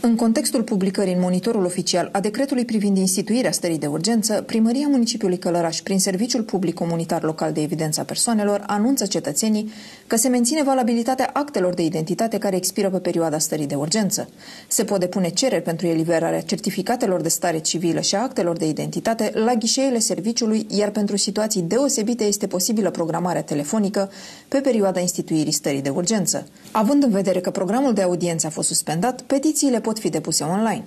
În contextul publicării în monitorul oficial a decretului privind instituirea stării de urgență, Primăria Municipiului Călăraș, prin Serviciul Public Comunitar Local de Evidență a Persoanelor, anunță cetățenii că se menține valabilitatea actelor de identitate care expiră pe perioada stării de urgență. Se pot depune cereri pentru eliberarea certificatelor de stare civilă și a actelor de identitate la ghișeele serviciului, iar pentru situații deosebite este posibilă programarea telefonică pe perioada instituirii stării de urgență. Având în vedere că programul de audiență a fost suspendat, petițiile pot fi depuse online.